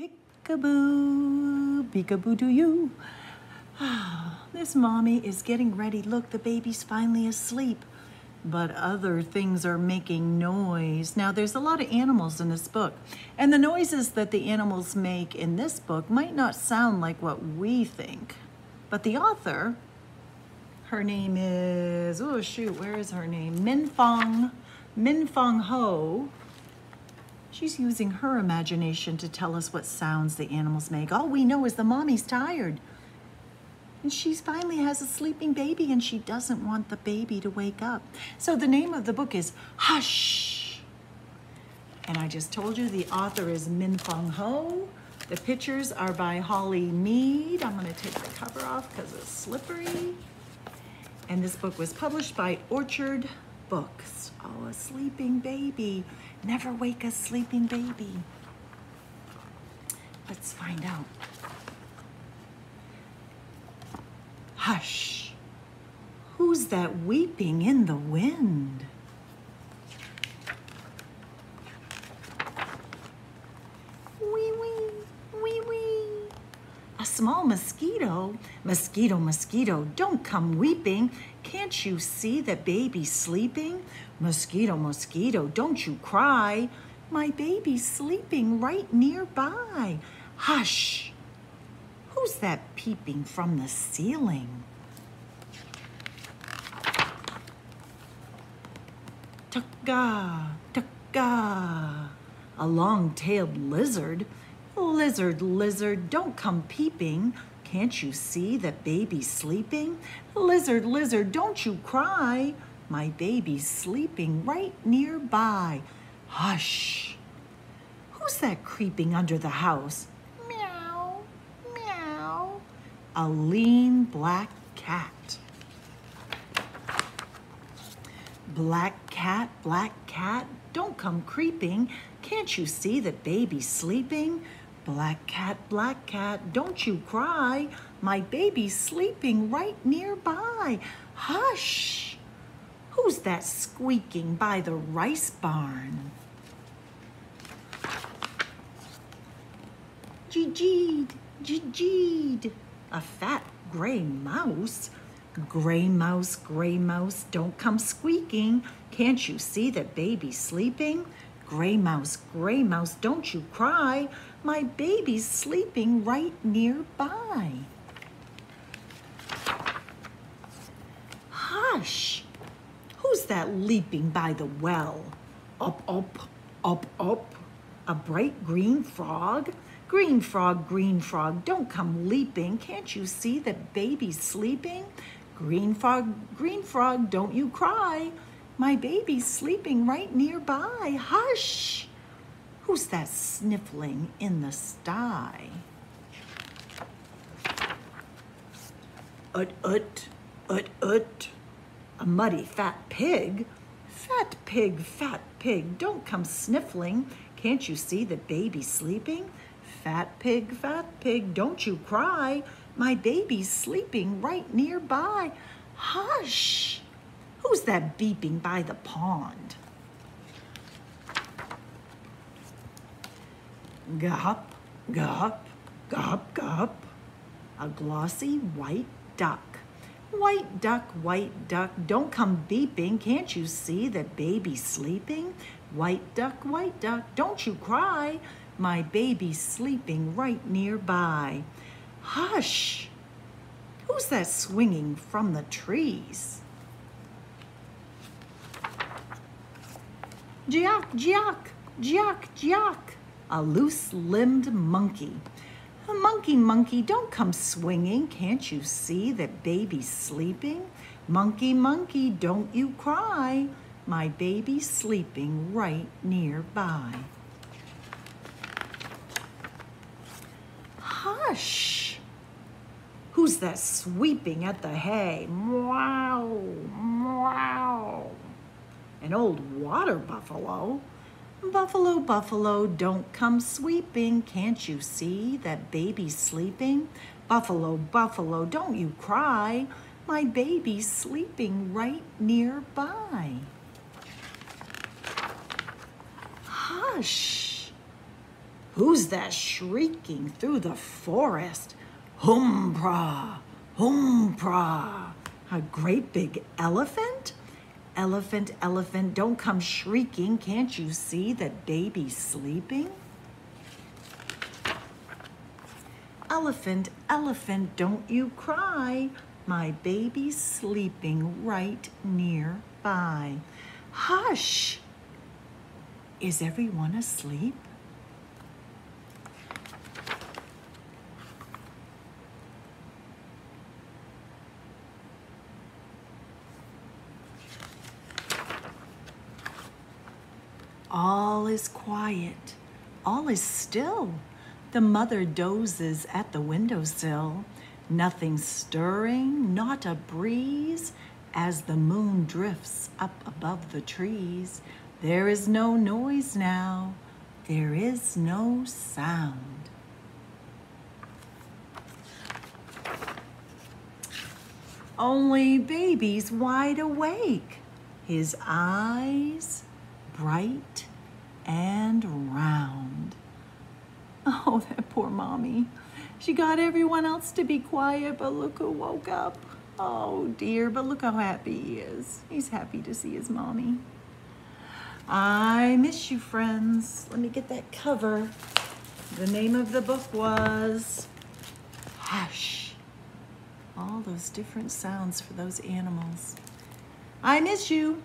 Peekaboo, peekaboo to you. this mommy is getting ready. Look, the baby's finally asleep. But other things are making noise. Now, there's a lot of animals in this book, and the noises that the animals make in this book might not sound like what we think. But the author, her name is, oh shoot, where is her name? Minfong, Min Fong Ho, She's using her imagination to tell us what sounds the animals make. All we know is the mommy's tired. And she finally has a sleeping baby and she doesn't want the baby to wake up. So the name of the book is Hush. And I just told you the author is Minfong Ho. The pictures are by Holly Meade. I'm going to take the cover off because it's slippery. And this book was published by Orchard Books. Oh, a sleeping baby. Never wake a sleeping baby. Let's find out. Hush. Who's that weeping in the wind? Wee wee, wee wee. A small mosquito. Mosquito, mosquito, don't come weeping. Can't you see that baby's sleeping? Mosquito, mosquito, don't you cry. My baby's sleeping right nearby. Hush! Who's that peeping from the ceiling? Tucka, tucka. A long-tailed lizard. Lizard, lizard, don't come peeping. Can't you see that baby's sleeping? Lizard, lizard, don't you cry. My baby's sleeping right nearby. Hush! Who's that creeping under the house? Meow, meow. A lean black cat. Black cat, black cat, don't come creeping. Can't you see that baby's sleeping? Black cat, black cat, don't you cry. My baby's sleeping right nearby. Hush! Who's that squeaking by the rice barn? Gee-geed, gee-geed, a fat gray mouse. Gray mouse, gray mouse, don't come squeaking. Can't you see that baby's sleeping? Gray mouse, gray mouse, don't you cry. My baby's sleeping right nearby. Hush! Who's that leaping by the well? Up, up, up, up. A bright green frog? Green frog, green frog, don't come leaping. Can't you see that baby's sleeping? Green frog, green frog, don't you cry. My baby's sleeping right nearby. Hush! Who's that sniffling in the sty? Ut, ut, ut, ut a muddy fat pig. Fat pig, fat pig, don't come sniffling. Can't you see the baby's sleeping? Fat pig, fat pig, don't you cry. My baby's sleeping right nearby. Hush! Who's that beeping by the pond? Gop, gop, gop, gop. A glossy white duck White duck, white duck, don't come beeping. Can't you see that baby's sleeping? White duck, white duck, don't you cry. My baby's sleeping right nearby. Hush! Who's that swinging from the trees? Jack, Jack, Jack, Jack, a loose-limbed monkey. A monkey, monkey, don't come swinging. Can't you see that baby's sleeping? Monkey, monkey, don't you cry. My baby's sleeping right nearby. Hush! Who's that sweeping at the hay? Wow, wow. An old water buffalo. Buffalo, buffalo, don't come sweeping. Can't you see that baby's sleeping? Buffalo, buffalo, don't you cry. My baby's sleeping right nearby. Hush. Who's that shrieking through the forest? Humpra, humpra. A great big elephant? Elephant, elephant, don't come shrieking. Can't you see that baby's sleeping? Elephant, elephant, don't you cry. My baby's sleeping right nearby. Hush! Is everyone asleep? All is quiet, all is still. The mother dozes at the windowsill. Nothing stirring, not a breeze, as the moon drifts up above the trees. There is no noise now, there is no sound. Only baby's wide awake, his eyes bright and round. Oh, that poor mommy. She got everyone else to be quiet, but look who woke up. Oh dear, but look how happy he is. He's happy to see his mommy. I miss you, friends. Let me get that cover. The name of the book was Hush. All those different sounds for those animals. I miss you.